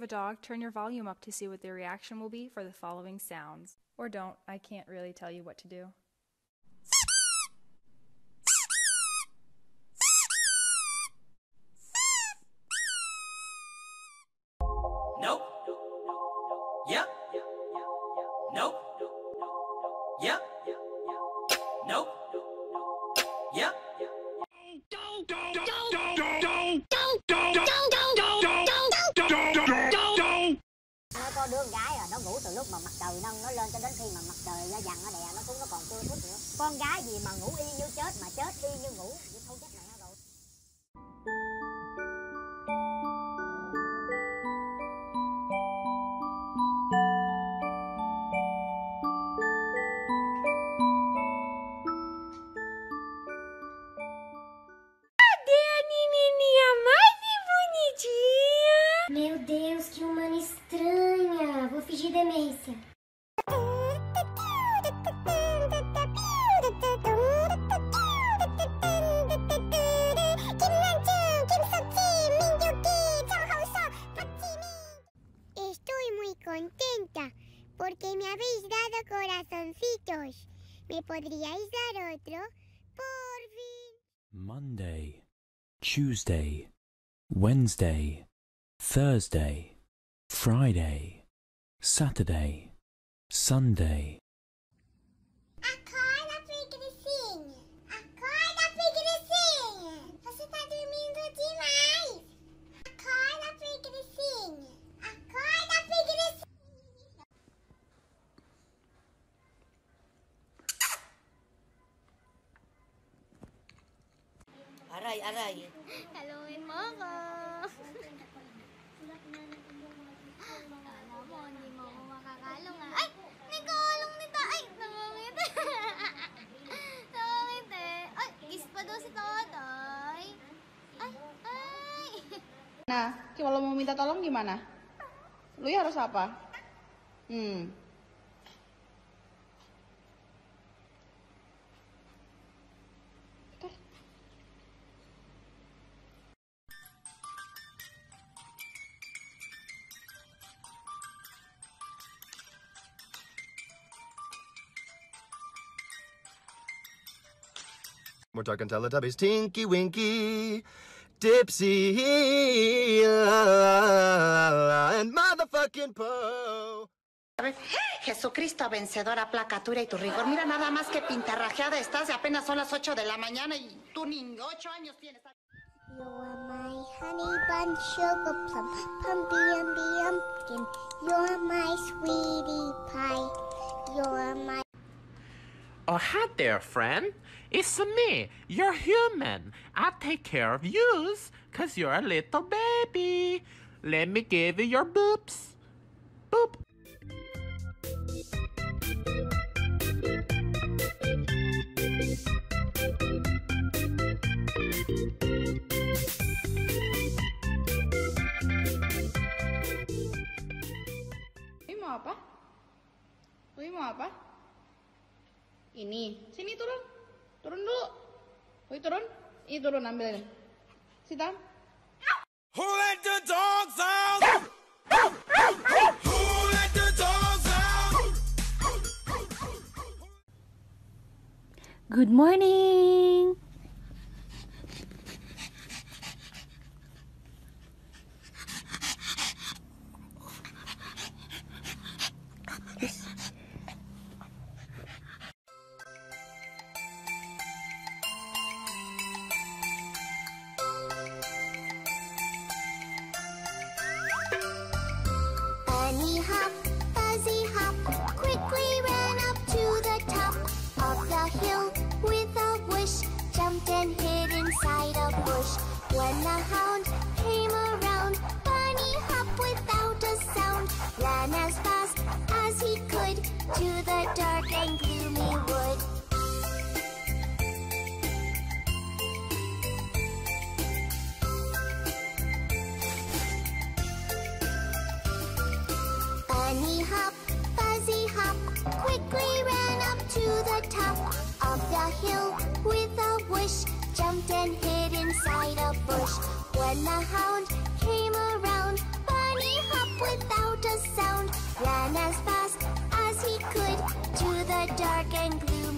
have a dog, turn your volume up to see what their reaction will be for the following sounds. Or don't, I can't really tell you what to do. Mà mặt trời nâng nó lên cho đến khi mà mặt trời nó dằn nó đè, nó xuống nó còn chưa thức nữa. Con gái gì mà ngủ y như chết mà chết y như ngủ? Vậy thôi chết porque me habéis dado corazoncitos. ¿Me podríais dar otro? Por fin. Monday, Tuesday, Wednesday, Thursday, Friday, Saturday, Sunday. Aray aray Haluin mo ako. Alam mo, hindi mo ako makakalong ah. Ay! Nagkalong nito! Ay! Nangangiti! Nangangiti! Ay! Kiss pa daw si Totoy! Ay! Ay! Nah, kalau mau minta tolong gimana? Lu harus apa? Hmm. We're talking Teletubbies. Tinky Winky, Dipsy, and motherfucking Po. Jesucristo vencedor, aplacatura y tu rigor. Mira nada más que pintarrajeada estás y apenas son las 8 de la mañana y tú ni 8 años tienes. You are my honey bun sugar plum, pumpy umby umpkin. You're my sweetie pie. Oh, hi there, friend. It's me, You're human. I take care of yous, cause you're a little baby. Let me give you your boobs. Boop. Apa? Ini mau apa? Ini. Sini turun. Turun dulu. Woi turun. Ini turun ambil ini. Sitam. Who let the dogs out? Who let the dogs out? Good morning. bunny hill with a whoosh, jumped and hid inside a bush. When the hound came around, bunny hop without a sound ran as fast as he could to the dark and gloomy wood. and hid inside a bush. When the hound came around, Bunny hop without a sound, ran as fast as he could to the dark and gloomy